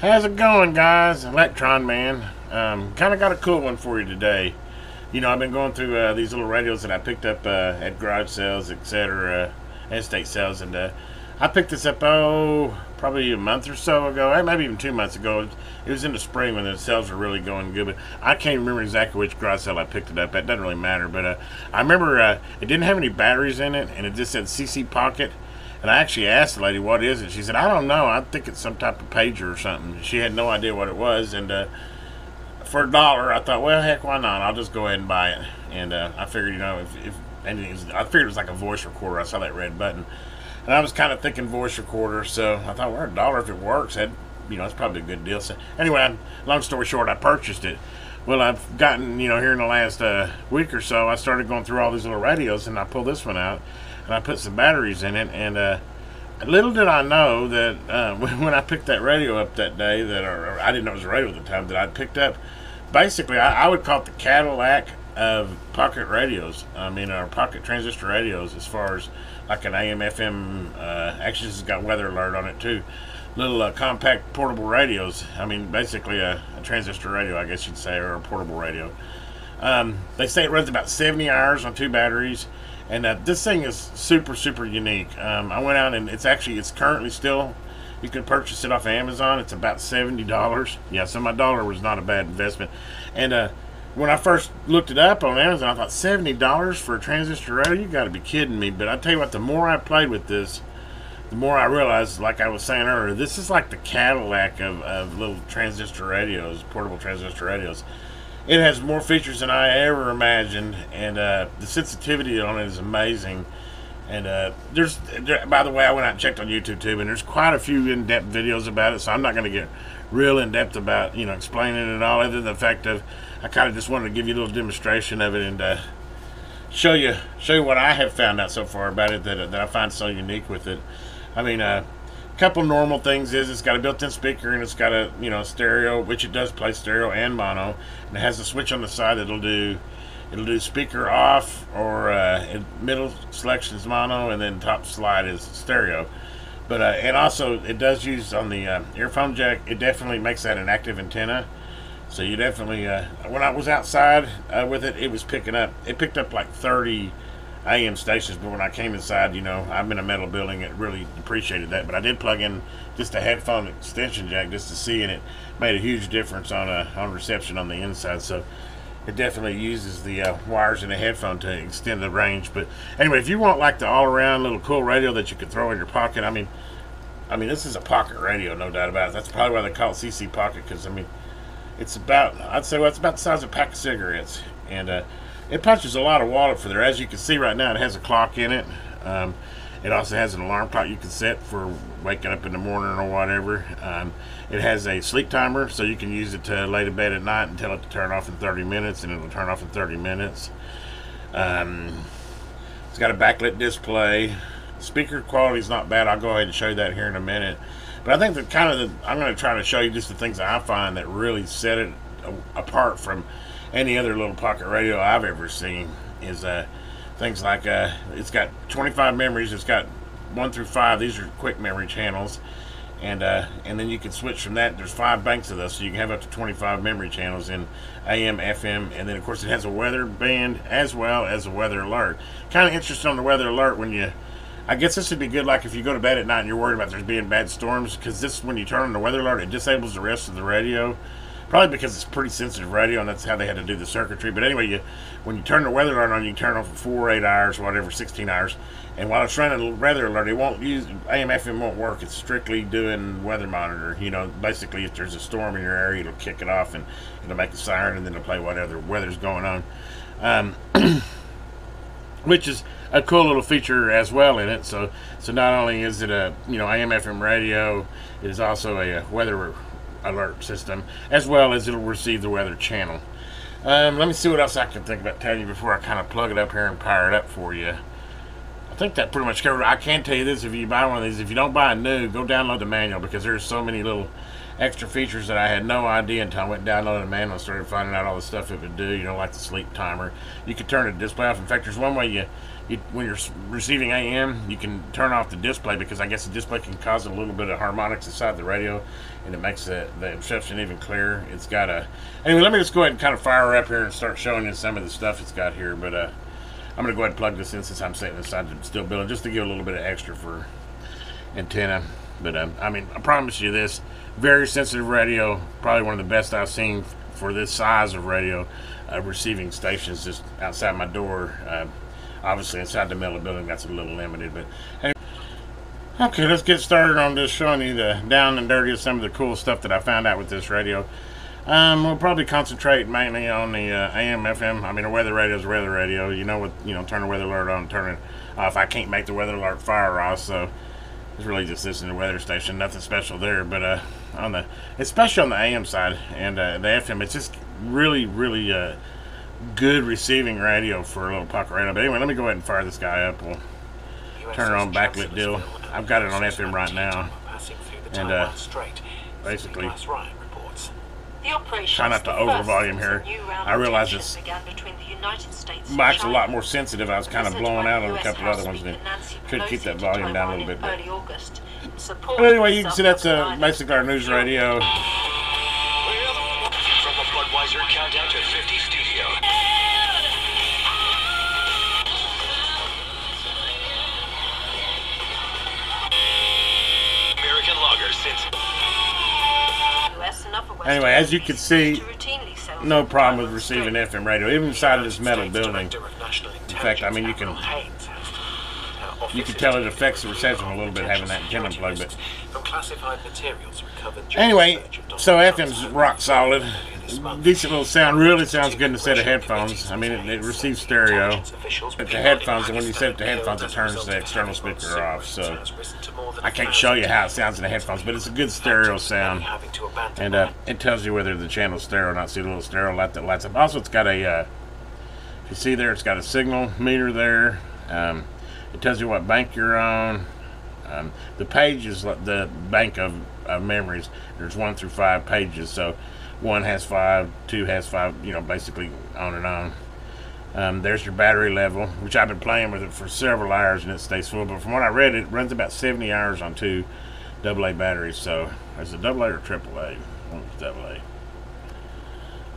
How's it going, guys? Electron Man. Um, kind of got a cool one for you today. You know, I've been going through uh, these little radios that I picked up uh, at garage sales, etc., uh, estate sales, and uh, I picked this up, oh, probably a month or so ago, maybe even two months ago. It was in the spring when the sales were really going good, but I can't remember exactly which garage sale I picked it up at. It doesn't really matter, but uh, I remember uh, it didn't have any batteries in it, and it just said CC Pocket. And I actually asked the lady, what is it? She said, I don't know. I think it's some type of pager or something. She had no idea what it was. And uh, for a dollar, I thought, well, heck, why not? I'll just go ahead and buy it. And uh, I figured, you know, if, if anything, I figured it was like a voice recorder. I saw that red button. And I was kind of thinking voice recorder. So I thought, well, a dollar if it works, that, you know, it's probably a good deal. So anyway, long story short, I purchased it. Well, I've gotten, you know, here in the last uh, week or so, I started going through all these little radios, and I pulled this one out and I put some batteries in it. And uh, little did I know that uh, when I picked that radio up that day, that or, I didn't know it was a radio at the time that I picked up. Basically, I, I would call it the Cadillac of pocket radios. I mean, our pocket transistor radios, as far as like an AM, FM. Uh, actually, this has got weather alert on it too. Little uh, compact portable radios. I mean, basically a, a, transistor radio, I guess you'd say, or a portable radio. Um, they say it runs about 70 hours on two batteries and uh, this thing is super super unique. Um, i went out and it's actually it's currently still you can purchase it off of amazon. It's about $70 yeah so my dollar was not a bad investment. And uh, when i first looked it up on amazon i thought $70 for a transistor radio you got to be kidding me. But i tell you what the more i played with this the more i realized like i was saying earlier this is like the cadillac of, of little transistor radios portable transistor radios it has more features than I ever imagined, and uh, the sensitivity on it is amazing. And uh, there's, there, by the way, I went out and checked on YouTube too, and there's quite a few in-depth videos about it. So I'm not going to get real in-depth about you know explaining it all, other than the fact of I kind of just wanted to give you a little demonstration of it and uh, show you show you what I have found out so far about it that that I find so unique with it. I mean, uh, couple normal things is it's got a built-in speaker and it's got a you know stereo which it does play stereo and mono. And it has a switch on the side that'll do it'll do speaker off or uh, middle selection is mono and then top slide is stereo. But uh, and also it does use on the uh, earphone jack it definitely makes that an active antenna. So you definitely uh, when I was outside uh, with it it was picking up it picked up like 30 AM stations, but when I came inside, you know, I'm in a metal building, it really appreciated that. But I did plug in just a headphone extension jack just to see, and it made a huge difference on a on reception on the inside. So it definitely uses the uh, wires in the headphone to extend the range. But anyway, if you want like the all-around little cool radio that you could throw in your pocket, I mean, I mean, this is a pocket radio, no doubt about it. That's probably why they call it CC Pocket, because I mean, it's about I'd say well, it's about the size of a pack of cigarettes, and uh, it punches a lot of water for there. As you can see right now, it has a clock in it. Um, it also has an alarm clock you can set for waking up in the morning or whatever. Um, it has a sleep timer, so you can use it to lay to bed at night and tell it to turn off in 30 minutes, and it'll turn off in 30 minutes. Um, it's got a backlit display. Speaker quality is not bad. I'll go ahead and show you that here in a minute. But I think that kind of the, I'm going to try to show you just the things I find that really set it apart from any other little pocket radio I've ever seen is uh, things like uh, it's got 25 memories. It's got one through five. These are quick memory channels, and uh, and then you can switch from that. There's five banks of those, so you can have up to 25 memory channels in AM, FM, and then of course it has a weather band as well as a weather alert. Kind of interesting on the weather alert when you. I guess this would be good, like if you go to bed at night and you're worried about there's being bad storms, because this, when you turn on the weather alert, it disables the rest of the radio. Probably because it's pretty sensitive radio, and that's how they had to do the circuitry. But anyway, you when you turn the weather alert on, you turn it on for four, eight hours, whatever, 16 hours. And while it's running the weather alert, it won't use AM FM won't work. It's strictly doing weather monitor. You know, basically, if there's a storm in your area, it'll kick it off and it'll make a siren, and then it'll play whatever weather's going on. Um, which is a cool little feature as well in it. So, so not only is it a you know AM FM radio, it is also a weather alert system, as well as it'll receive the weather channel. Um, let me see what else I can think about telling you before I kind of plug it up here and power it up for you. I think that pretty much covered it. I can tell you this, if you buy one of these, if you don't buy a new, go download the manual because there's so many little extra features that I had no idea until I went downloading the manual and started finding out all the stuff it would do. You know, like the sleep timer. You could turn the display off. In fact, there's one way you, you when you're receiving AM, you can turn off the display because I guess the display can cause a little bit of harmonics inside the radio, and it makes the, the reception even clearer. It's got a anyway. Let me just go ahead and kind of fire her up here and start showing you some of the stuff it's got here. But uh, I'm gonna go ahead and plug this in since I'm sitting inside the still building, just to give a little bit of extra for antenna. But um, I mean, I promise you this very sensitive radio, probably one of the best I've seen for this size of radio. Uh, receiving stations just outside my door. Uh, obviously, inside the middle building, that's a little limited. But anyway. okay, let's get started on just showing you the down and dirty of some of the cool stuff that I found out with this radio. Um, we'll probably concentrate mainly on the uh, AM, FM. I mean, the weather radio is a weather radio. You know what? You know, turn the weather alert on, turn it off. I can't make the weather alert fire off, so it's really just listening to the weather station. Nothing special there, but uh, on the especially on the AM side and uh, the FM, it's just really, really uh, good receiving radio for a little pocket radio. But anyway, let me go ahead and fire this guy up. We'll turn it on backlit deal. I've got it on FM right now, and uh, basically try not to over volume here. I realize this mic's a lot more sensitive. I was kind of blowing out on a couple of other ones. And could keep that volume down a little bit. But, but anyway, you can see that's uh, basically our news radio. From the Budweiser Countdown to 50 Anyway, as you can see, no problem with receiving FM radio, even inside of this metal building. In fact, I mean, you can you can tell it affects the reception a little bit having that antenna plug. But anyway, so FM's rock solid, decent little sound. Really sounds good in a set of headphones. I mean, it, it receives stereo. But the headphones, and when you set it to headphones, it turns the external speaker off. So I can't show you how it sounds in the headphones, but it's a good stereo sound, and uh, it tells you whether the channel's stereo or not. See the little stereo light that lights up. Also, it's got a. Uh, you see there, it's got a signal meter there. Um, it tells you what bank you're on. Um, the page is the bank of, of memories. There's one through five pages, so one has five, two has five, you know, basically on and on. Um, there's your battery level, which I've been playing with it for several hours and it stays full. But from what I read, it runs about 70 hours on two AA batteries. So, is it AA or AAA? What was AA?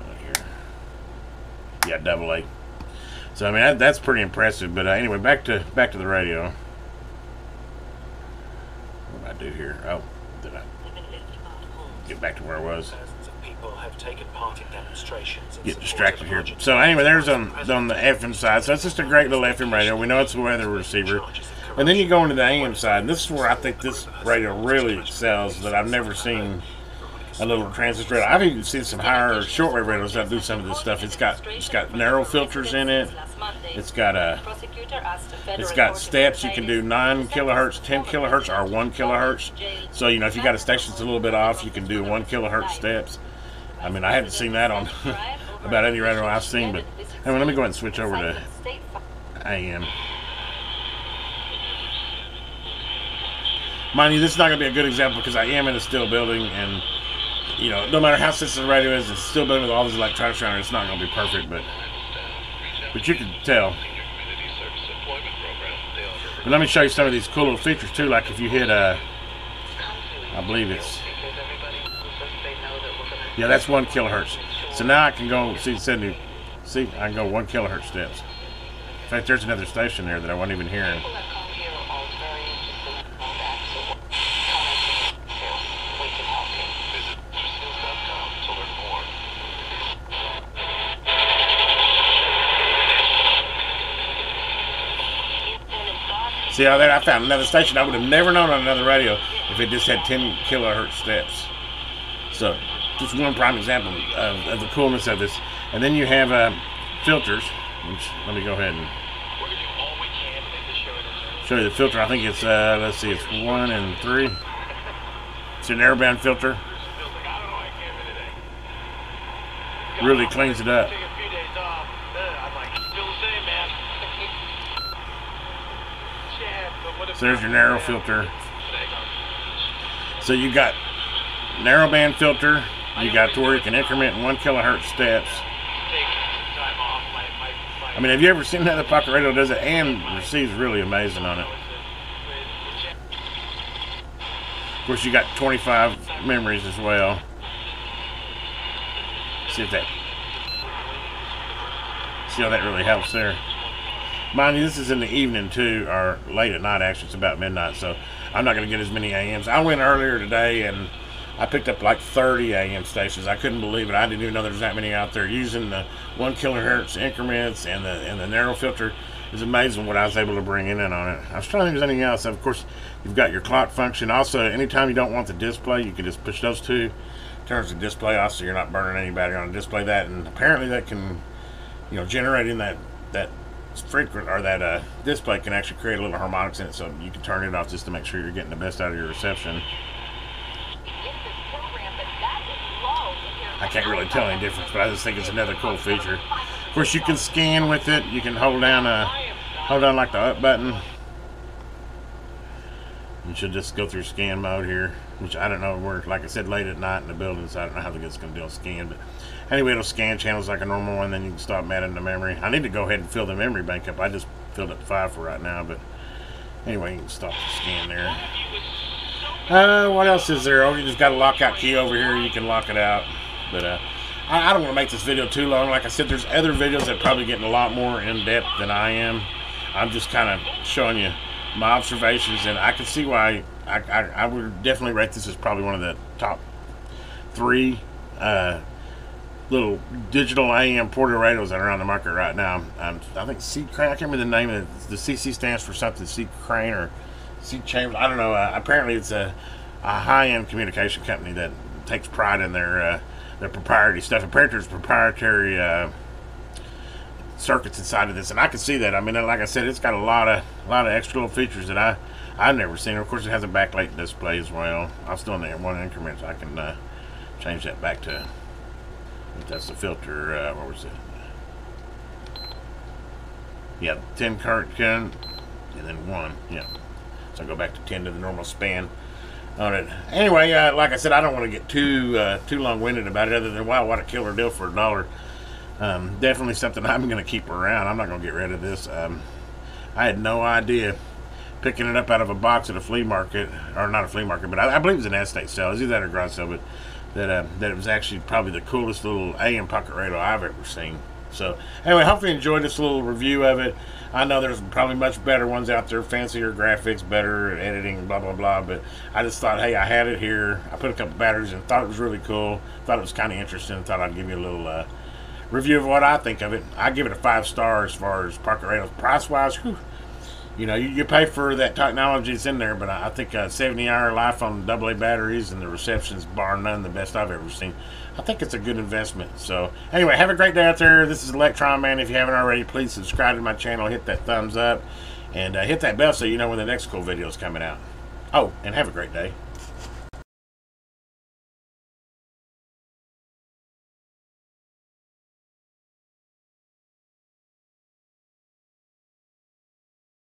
Right here. Yeah, AA. So I mean that, that's pretty impressive. But uh, anyway, back to back to the radio. What did I do here? Oh, did I get back to where I was? Get distracted here. So anyway, there's on on the FM side. So that's just a great little FM radio. We know it's a weather receiver. And then you go into the AM side. And this is where I think this radio really excels. That I've never seen a little transistor radio. I've even seen some higher shortwave radios that do some of this stuff. It's got it's got narrow filters in it. It's got a it's got steps. You can do nine kilohertz, ten kilohertz, or one kilohertz. So you know if you got a station that's a little bit off, you can do one kilohertz steps. I mean I haven't seen that on about any radio I've seen, but anyway, let me go ahead and switch over to I AM. Mind you, this is not going to be a good example because I am in a steel building and you know, no matter how sensitive the radio is, it's still better with all these electronics around it. It's not going to be perfect, but but you can tell. But let me show you some of these cool little features too. Like if you hit a, I believe it's, yeah, that's one kilohertz. So now I can go see seventy. See, I can go one kilohertz steps. In fact, there's another station there that I wasn't even hearing. See how there I found another station I would have never known on another radio if it just had 10 kilohertz steps. So, just one prime example of, of the coolness of this. And then you have uh, filters, which let me go ahead and show you the filter. I think it's, uh, let's see, it's one and three. It's an airband filter. Really cleans it up. So there's your narrow filter. So you got narrowband filter. You got to where you can increment in one kilohertz steps. I mean, have you ever seen that the pocket radio does it and receives really amazing on it? Of course, you got 25 memories as well. See if that, see how that really helps there. Mind you, this is in the evening too, or late at night. Actually, it's about midnight, so I'm not going to get as many AMs. I went earlier today and I picked up like 30 AM stations. I couldn't believe it. I didn't even know there was that many out there using the one kilohertz increments and the and the narrow filter. It's amazing what I was able to bring in on it. I was trying to there's anything else. Of course, you've got your clock function. Also, anytime you don't want the display, you can just push those two. Turns the display off, so you're not burning any battery on the display. That and apparently that can, you know, generating that that frequent or that uh, display can actually create a little harmonics in it, so you can turn it off just to make sure you're getting the best out of your reception. I can't really tell any difference, but I just think it's another cool feature. Of course, you can scan with it. You can hold down a hold down like the up button. You should just go through scan mode here, which I don't know where. Like I said, late at night in the building, so I don't know how it's going to do a scan. But anyway, it'll scan channels like a normal one. Then you can stop adding the memory. I need to go ahead and fill the memory bank up. I just filled up five for right now, but anyway, you can stop the scan there. Uh, what else is there? Oh, you just got a lockout key over here. You can lock it out. But uh, I, I don't want to make this video too long. Like I said, there's other videos that probably getting a lot more in depth than I am. I'm just kind of showing you my observations, and I can see why I, I, I, would definitely rate this as probably one of the top three uh, little digital AM portable radios that are on the market right now. Um, I think C Crane, I can't remember the name of it. The CC stands for something, C Crane or C Chambers. I don't know. Uh, apparently, it's a, a high end communication company that takes pride in their. Uh, the proprietary stuff. Apparently, there's proprietary uh, circuits inside of this, and I can see that. I mean, like I said, it's got a lot of a lot of extra little features that I I've never seen. Of course, it has a backlight display as well. I'm still in there one increment, so I can uh, change that back to. That's the filter. Uh, what was it? Yeah, 10 current gun, and then one. Yeah. So I go back to 10 to the normal span on it. Anyway, uh, like I said, I don't want to get too uh, too long-winded about it. Other than wow, what a killer deal for a dollar. Um, definitely something I'm going to keep around. I'm not going to get rid of this. Um, I had no idea picking it up out of a box at a flea market, or not a flea market, but I, I believe it's an estate sale. It was either that or garage sale, but that uh, that it was actually probably the coolest little AM pocket radio I've ever seen. So anyway, hopefully you enjoyed this little review of it. I know there's probably much better ones out there, fancier graphics, better editing, blah blah blah. But I just thought, hey, I had it here. I put a couple batteries and thought it was really cool. Thought it was kind of interesting. Thought I'd give you a little uh, review of what I think of it. I give it a five star as far as pocket radios price wise. Whew, you know, you, you, pay for that technology that's in there, but I, I think uh, 70 hour life on AA batteries and the reception's bar none the best I've ever seen. I think it's a good investment. So, anyway, have a great day out there. This is Electron Man. If you haven't already, please subscribe to my channel, hit that thumbs up, and uh, hit that bell so you know when the next cool video is coming out. Oh, and have a great day.